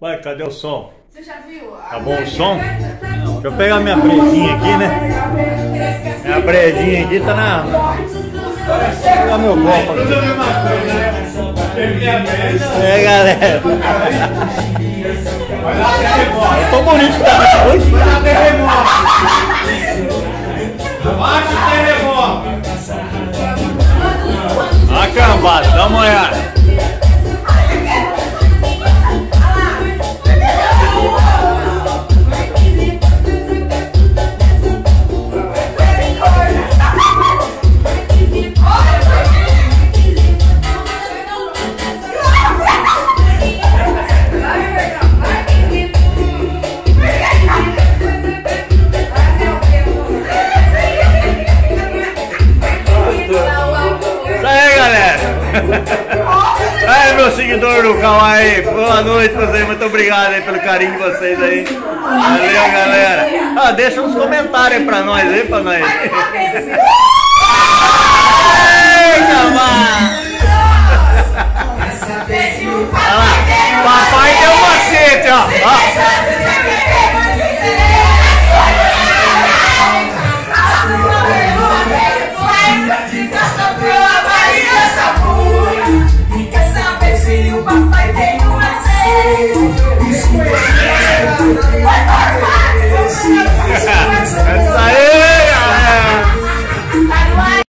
Vai, cadê o som? Você já viu? Tá bom o som? Deixa eu pegar minha predinha aqui, né? Minha predinha aqui tá na. Pegar meu copo aqui. É, galera. Eu tô bonito também. Oi? Abaixa o terremoto! Ó a cambada, dá uma olhada. seguidor do Kawaii. Boa noite pra vocês, muito obrigado aí pelo carinho de vocês aí. Valeu, galera. Ah, deixa uns comentários aí pra nós aí, pra nós. Eita, mano! Olha lá.